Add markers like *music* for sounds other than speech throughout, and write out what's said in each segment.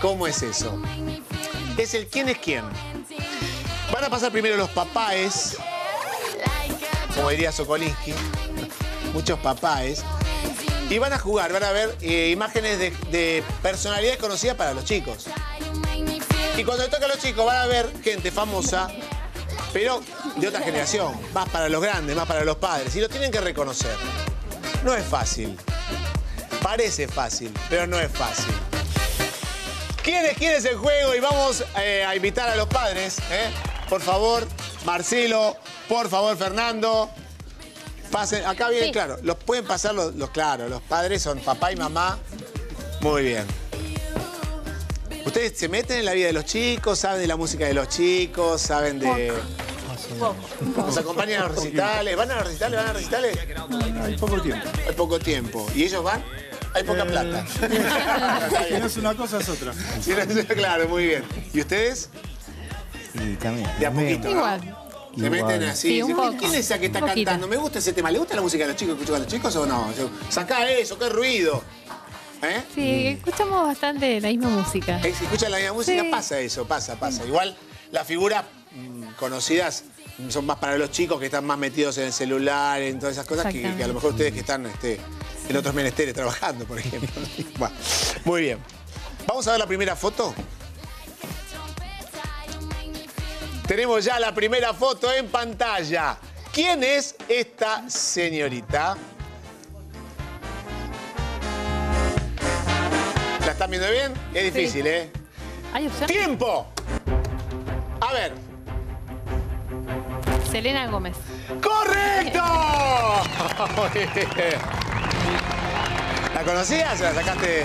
¿Cómo es eso? Es el quién es quién. Van a pasar primero los papáes, como diría Sokolinsky, muchos papáes, y van a jugar, van a ver eh, imágenes de, de personalidades conocidas para los chicos. Y cuando le toca a los chicos van a ver gente famosa, pero de otra generación, más para los grandes, más para los padres, y lo tienen que reconocer. No es fácil. Parece fácil, pero no es fácil. ¿Quién es, quién es el juego? Y vamos eh, a invitar a los padres, ¿eh? Por favor, Marcelo, por favor, Fernando. Pasen, acá viene Sí. claro, los pueden pasar los, los claros, los padres son papá y mamá. Muy bien. Ustedes se meten en la vida de los chicos, saben de la música de los chicos, saben de. Los acompañan a los recitales. ¿Van a los recitales? ¿Van a los recitales? Hay poco tiempo. Hay poco tiempo. ¿Y ellos van? Hay poca plata. Si no es una cosa, es otra. No, claro, muy bien. ¿Y ustedes? Y también. De a poquito. ¿no? Igual. Se meten así. Sí, un Dicen, poco. ¿Quién es esa que está cantando? Me gusta ese tema. ¿Le gusta la música de los chicos? ¿Escucho a los chicos o no? Sacá eso, qué ruido. ¿Eh? Sí, escuchamos bastante la misma música. Eh, Si escuchan la misma música, Sí. pasa eso, pasa, pasa. Igual las figuras mm, conocidas son más para los chicos que están más metidos en el celular, en todas esas cosas, que, que a lo mejor ustedes que están este, en otros menesteres trabajando, por ejemplo. *laughs* Bueno, muy bien. Vamos a ver la primera foto. Tenemos ya la primera foto en pantalla. ¿Quién es esta señorita? ¿La están viendo bien? Es difícil, ¿eh? ¿Hay? ¡Tiempo! A ver. Selena Gómez. ¡Correcto! *laughs* ¿La conocías o la sacaste?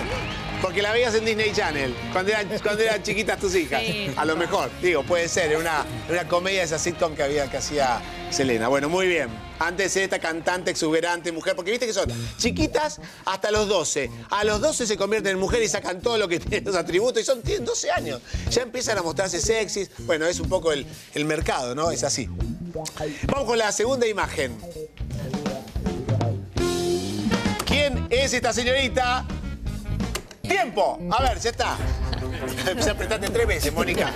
Porque la veías en Disney Channel, cuando eran, cuando eran chiquitas tus hijas. Sí. A lo mejor, digo, puede ser, una, una comedia de esa sitcom que había que hacía Selena. Bueno, muy bien. Antes de esta cantante exuberante mujer, porque viste que son chiquitas hasta los 12. A los 12 se convierten en mujer y sacan todo lo que tienen los atributos y son, tienen 12 años. Ya empiezan a mostrarse sexys. Bueno, es un poco el, el mercado, ¿no? Es así. Vamos con la segunda imagen. Es esta señorita? ¡Tiempo! A ver, ya está. *laughs* Empecé a apretarte tres veces, Mónica.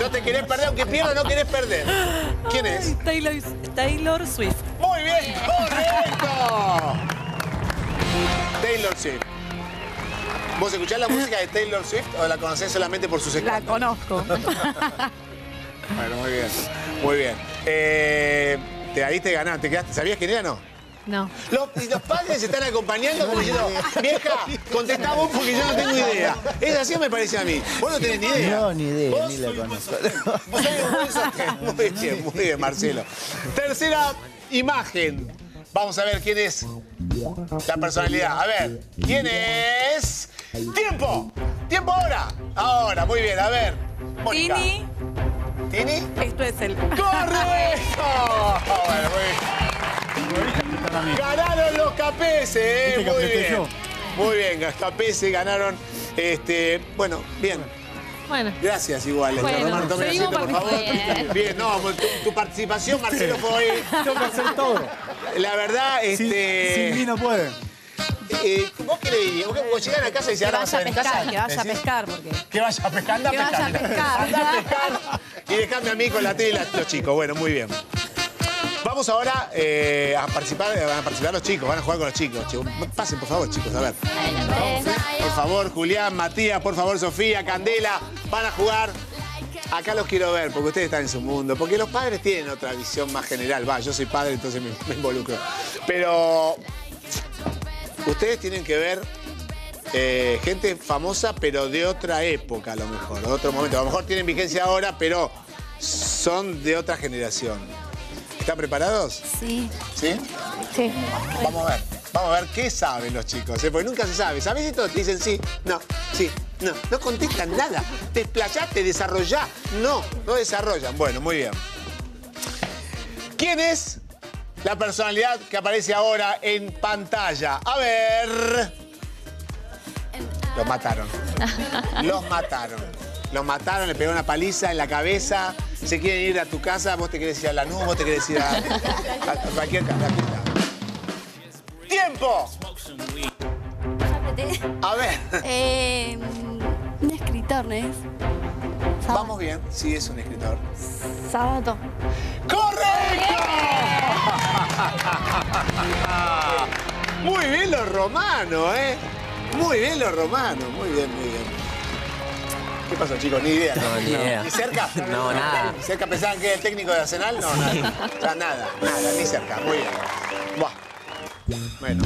No te querés perder, aunque pierdas, no querés perder. ¿Quién es? Taylor, Taylor Swift. ¡Muy bien! ¡Correcto! Taylor Swift. ¿Vos escuchás la música de Taylor Swift o la conocés solamente por sus La escándalos? conozco. *laughs* Bueno, muy bien. Muy bien. Eh, te la ganar, ¿te quedaste? ¿Sabías quién era no? No. Los, y los padres se están acompañando como diciendo, vieja, contestá vos porque yo no tengo idea. Es así me parece a mí. Vos no tenés ni idea. No, ni idea, ¿Vos? ni la conozco. Muy bien, muy bien, Marcelo. Tercera imagen. Vamos a ver quién es la personalidad. A ver, ¿quién es? ¡Tiempo! ¡Tiempo ahora! Ahora, muy bien, a ver. Mónica. Tini, ¿Tini? esto es el. ¡Correcto! *laughs* Bueno, muy bien. Ganaron los Capeses, ¿eh? ¿Viste que Muy bien. yo? Muy bien, los Capeses ganaron. Este, bueno, bien. Bueno. Gracias igual. este, Bueno, seguimos asiento, por favor. Bien, no, tu, tu participación, Marcelo, fue hoy. *laughs* Tengo que hacer todo. La verdad, Sin, este. sin mí no pueden. eh, ¿Vos qué le dirías? ¿Vos llegan a casa y Que ahora vas a en casa? pescar, que vaya a pescar, porque. Que vaya a pescar, anda a Que vaya a pescar. pescar. Anda a pescar y dejame a mí con la tele y la- los chicos. Bueno, muy bien. Vamos ahora eh, a participar, van a participar los chicos, van a jugar con los chicos. chicos. Pasen, por favor, chicos, a ver. Por favor, Julián, Matías, por favor, Sofía, Candela, van a jugar. Acá los quiero ver, porque ustedes están en su mundo. Porque los padres tienen otra visión más general. Va, yo soy padre, entonces me, me involucro. Pero ustedes tienen que ver eh, gente famosa, pero de otra época, a lo mejor, de otro momento. A lo mejor tienen vigencia ahora, pero son de otra generación. ¿Están preparados? Sí. ¿Sí? Sí. Vamos a ver. Vamos a ver qué saben los chicos, ¿eh? porque nunca se sabe. ¿Sabés esto? Te dicen sí, no, sí, no. No contestan nada. Te explayás, te desarrollás. No, no desarrollan. Bueno, muy bien. ¿Quién es la personalidad que aparece ahora en pantalla? A ver. Los mataron. *laughs* Los mataron. Los mataron, le pegaron una paliza en la cabeza. Se quieren ir a tu casa, vos te querés ir a la nube, vos te querés ir a, a- a cualquier casa. ¡Tiempo! A ver. Eh, escritor, ¿no es? Sábado. Vamos bien, sí es un escritor. Sábado. ¡Correcto! Muy bien los romanos, ¿eh? Muy bien los romanos, muy bien, muy bien. ¿Qué pasó, chicos? Ni idea. No, ni idea. ¿Ni cerca? *laughs* No, nada. ¿Ni cerca pensaban que era el técnico de Arsenal? No, nada. Nada, nada, ni cerca. Muy bien. Buah. Bueno,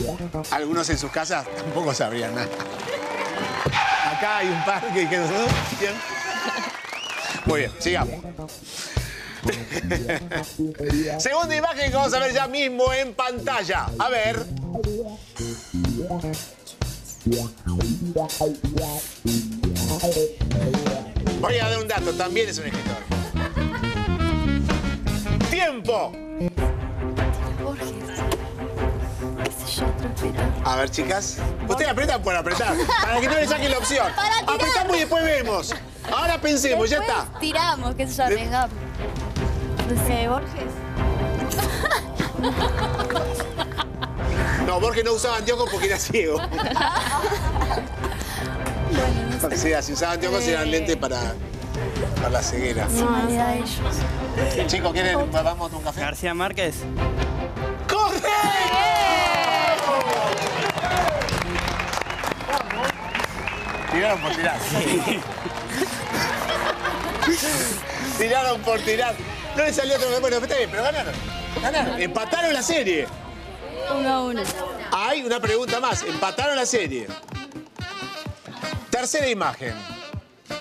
algunos en sus casas tampoco sabrían nada. Acá hay un par que dijeron, "Oh, ¿quién?". Muy bien, sigamos. *laughs* Segunda imagen que vamos a ver ya mismo en pantalla. A ver. Voy a dar un dato, también es un escritor. ¡Tiempo! A ver, chicas. Ustedes apretan por apretar. Para que no le saquen la opción. *laughs* Apretamos y después vemos. Ahora pensemos, ya está. Tiramos, qué sé yo, arriesgamos. No sé, Borges. No, Borges no usaba anteojos porque era ciego. *laughs* Bueno, sea, si usaba anteojos eran lentes para, para la ceguera. De ellos. Chicos, ¿quieren? ¿Vamos a un café? García Márquez. ¡Correcto! Tiraron por tirar. Tiraron por tirar. No le salió otro. Bueno, está bien, pero ganaron. Ganaron. Empataron la serie. Uno a uno. Hay una pregunta más. Empataron la serie. Tercera imagen.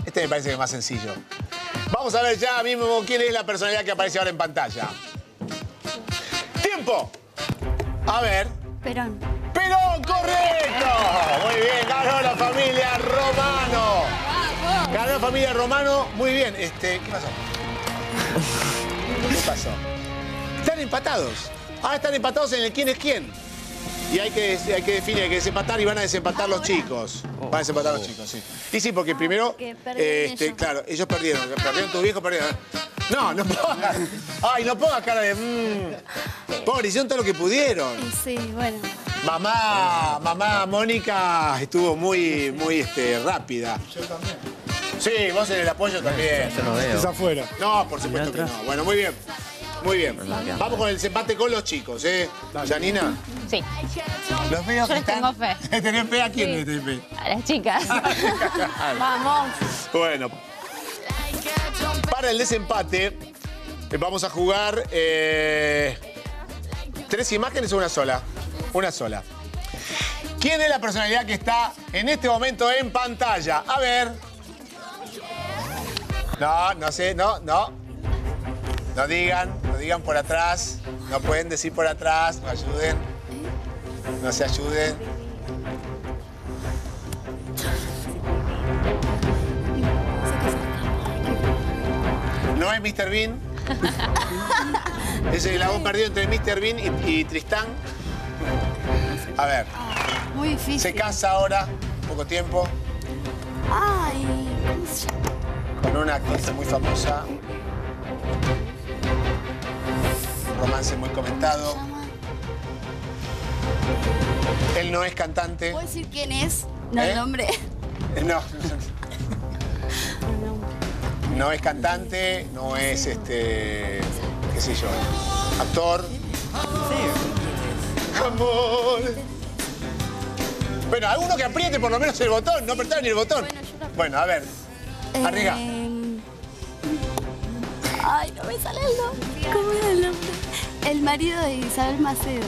Este me parece que es más sencillo. Vamos a ver ya mismo quién es la personalidad que aparece ahora en pantalla. ¡Tiempo! A ver. Perón. ¡Perón, correcto! Muy bien, ganó la familia Romano. Ganó la familia Romano. Muy bien. Este, ¿Qué pasó? ¿Qué pasó? Están empatados. Ahora están empatados en el quién es quién. Y hay que, hay que definir, hay que desempatar y van a desempatar los chicos. Van a desempatar los chicos, sí. Y sí, porque primero. Este, ellos. claro, ellos perdieron. Perdieron tus viejos, perdieron. No, no pongas. Ay, no pongas cara de. mmm. Pobre, hicieron todo lo que pudieron. Sí, bueno. Mamá, mamá Mónica estuvo muy, muy este, rápida. Yo también. Sí, vos en el apoyo también. Yo no veo. Es afuera. No, por supuesto que no. Bueno, muy bien. Muy bien. Vamos con el desempate con los chicos, ¿eh? Janina. Sí. Los veo Yo les tengo fe. *laughs* ¿Tenés fe a quién tenés fe? A las chicas. *laughs* Vamos. Bueno. Para el desempate, eh, vamos a jugar eh, tres imágenes o una sola. Una sola. ¿Quién es la personalidad que está en este momento en pantalla? A ver. No, no sé, no, no. No digan, no digan por atrás. No pueden decir por atrás, no ayuden. No se ayuden. No es Mr. Bean. *laughs* Es el agón perdido entre Mr. Bean y, y Tristán. A ver, Muy difícil. se casa ahora, poco tiempo, Ay, con una actriz muy famosa. Un romance muy comentado. Él no es cantante. ¿Puedo decir quién es? No, ¿Eh? el nombre. *laughs* No. No es cantante, no es este. qué sé yo. Actor. Amor. Bueno, alguno que apriete por lo menos el botón, no apretaron ni el botón. Bueno, yo lo- Bueno, a ver. Arriga. Eh, Ay, no me sale el nombre. ¿Cómo era el nombre? El marido de Isabel Macedo.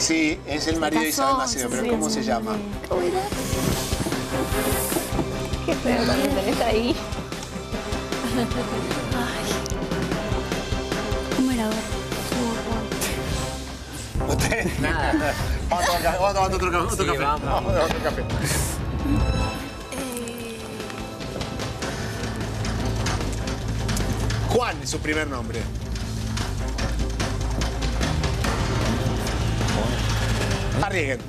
Sí, es el marido de Isabel Macedo, pero sí, ¿cómo sí, se llama? ¿Cómo era? Qué feo cuando tenés ahí. ¿Cómo era ahora? ¿Usted? Nada. Vamos a tomar vamos a tomar otro café. Otro Sí, café. vamos. Vamos a tomar otro café. Eh, Juan es su primer nombre. Arriesguen.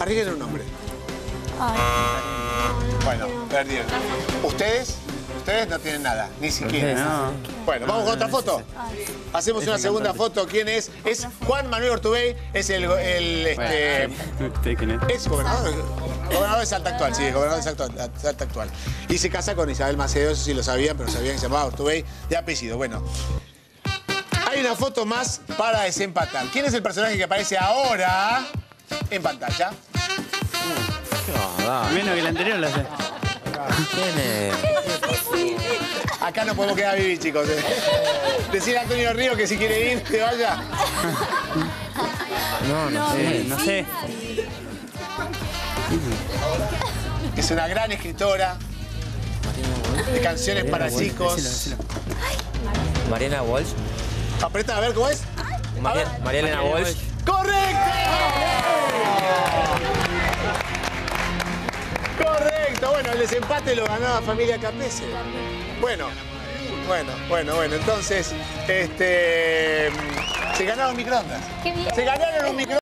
Arriesguen un nombre. Bueno, perdieron. ¿Ustedes? ustedes no tienen nada, ni siquiera. No. Bueno, vamos con otra foto. Hacemos una segunda foto. ¿Quién es? Es Juan Manuel Ortubey, es el, el este, ex gobernador. Gobernador de Salta Actual, sí, gobernador de Salta Actual. Y se casa con Isabel Macedo, eso sí lo sabían, pero sabían que se llamaba Ortubey de apellido. Bueno. Hay una foto más para desempatar. ¿Quién es el personaje que aparece ahora en pantalla? Menos que el anterior lo sé. ¿Quién es? Acá no podemos quedar a vivir, chicos. eh. Decirle a Antonio Río que si quiere ir, que vaya. No, no sé. No sé. Es una gran escritora de canciones para chicos. Decilo, decilo. Mariana Walsh. Apreta a ver cómo es. María, María Elena María Walsh. ¡Correcto! Correcto. Bueno, el desempate lo ganaba Familia Capese. Bueno, bueno, bueno, bueno. Entonces, este. Se ganaron microondas. Qué bien. Se ganaron un microondas.